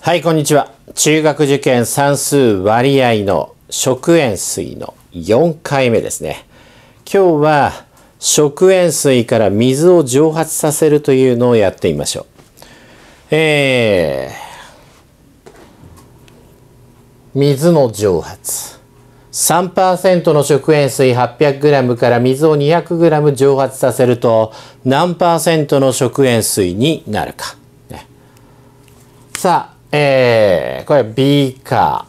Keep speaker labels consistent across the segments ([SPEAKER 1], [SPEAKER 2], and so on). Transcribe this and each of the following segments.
[SPEAKER 1] はい、こんにちは。中学受験算数割合の食塩水の4回目ですね。今日は食塩水から水を蒸発させるというのをやってみましょう。えー、水の蒸発。3%の食塩水 800g から水を 200g 蒸発させると何の食塩水になるか。さあ、えー、これビーカ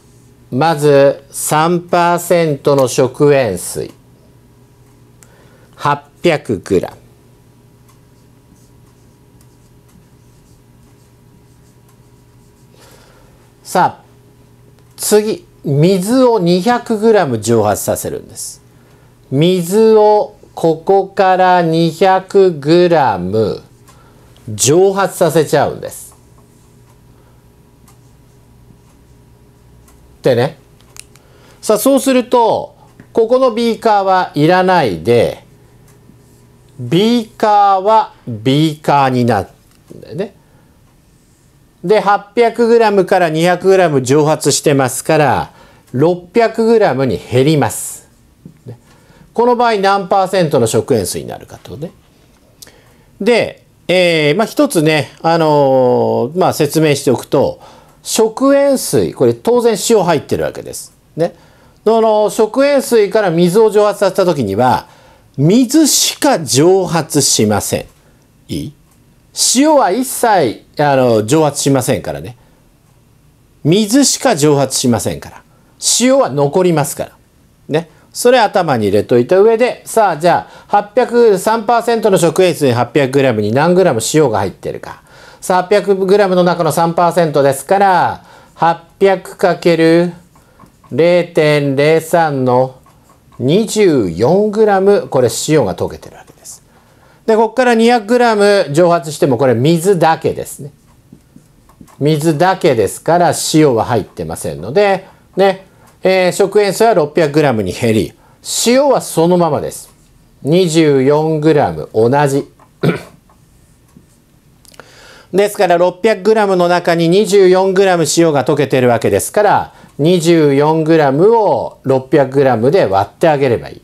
[SPEAKER 1] ー。まず3%の食塩水。800g。さあ、次、水を 200g 蒸発させるんです。水をここから 200g 蒸発させちゃうんです。ってね。さあそうするとここのビーカーはいらないでビーカーはビーカーになるんだよね。で 800g から 200g 蒸発してますから 600g に減ります。この場合何パーセントの食塩水になるかとね。で、えー、まあ一つね、あのー、まあ説明しておくと食塩水これ当然塩入ってるわけです。ね。その食塩水から水を蒸発させた時には水しか蒸発しません。いい？塩は一切あの蒸発しませんからね。水しか蒸発しませんから。塩は残りますから。ね。それ頭に入れといた上で、さあじゃあ800、3%の食塩水 800g に何 g 塩が入ってるか。さあ 800g の中の3%ですから 800×0.03 の 24g これ塩が溶けてるわけです。でここから 200g 蒸発してもこれ水だけですね。水だけですから塩は入ってませんのでね、えー、食塩水は 600g に減り塩はそのままです。24g 同じ。ですから 600g の中に 24g 塩が溶けてるわけですから 24g を 600g で割ってあげればいい。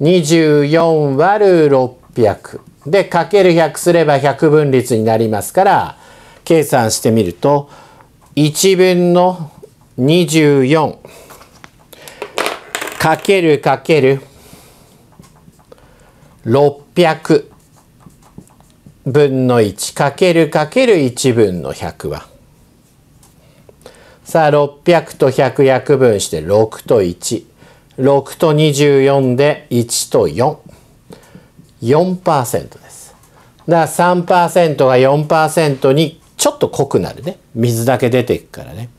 [SPEAKER 1] 24割る600でかける100すれば100分率になりますから計算してみると1分の24かけるかける600分の1かけるかける1分の100は。さあ600と100約分して6と16と24で1と44%です。だから3%が4%にちょっと濃くなるね。水だけ出ていくからね。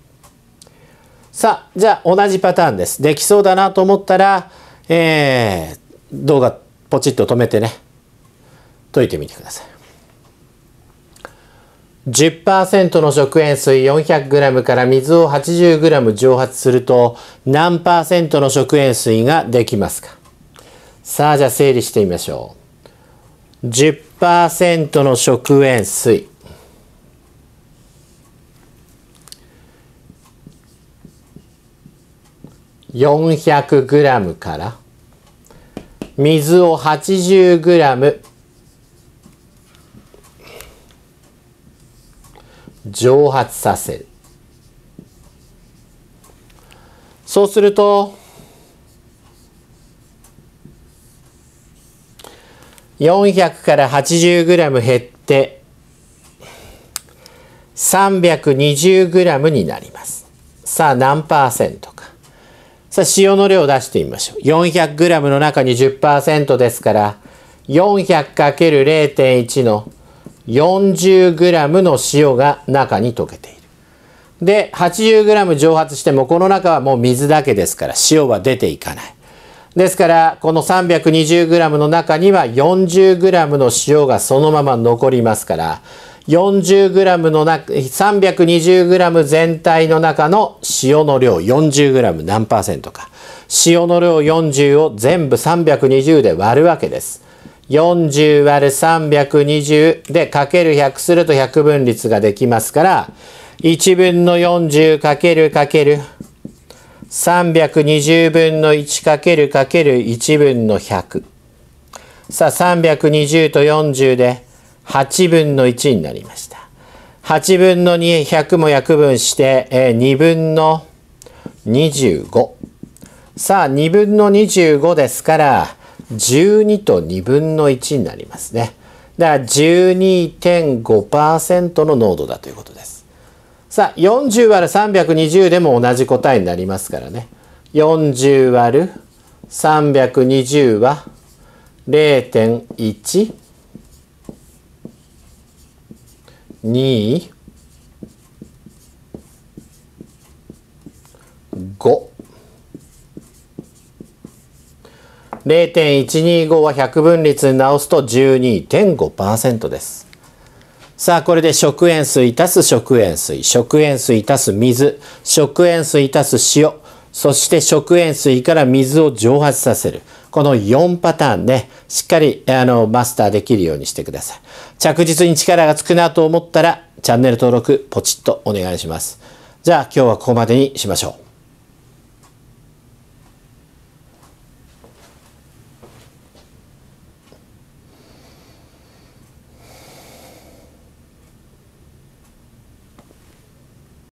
[SPEAKER 1] さあじゃあ同じパターンです。できそうだなと思ったらえー、動画ポチッと止めてね。解いてみてください。10%の食塩水 400g から水を 80g 蒸発すると何パーセントの食塩水ができますか？さあじゃあ整理してみましょう。10%の食塩水。400g から水を 80g 蒸発させる。そうすると400から 80g 減って320 g になります。さあ何パーセントか。さあ塩の量を出してみましょう。400g の中に10%ですから 400×0.1 の 40g の塩が中に溶けている。で、80g 蒸発してもこの中はもう水だけですから塩は出ていかない。ですから、この 320g の中には 40g の塩がそのまま残りますから、40g の中、320g 全体の中の塩の量 40g 何パーセントか。塩の量40を全部320で割るわけです。40割る320でかける100すると100分率ができますから1分の40かけるかける320分の1かけるかける1分の100さあ320と40で8分の1になりました。8分の2100も約分して2分の25さあ2分の25ですから12と2分の1になりますね。だから12.5%の濃度だということです。さあ40割る320でも同じ答えになりますからね。40割る320は0.1 2 0.125は百分率に直すと12.5%です。さあ、これで食塩水足す食塩水、食塩水足す水、食塩水足す塩、そして食塩水から水を蒸発させる。この4パターンね、しっかりあのマスターできるようにしてください。着実に力がつくなと思ったら、チャンネル登録ポチッとお願いします。じゃあ今日はここまでにしましょう。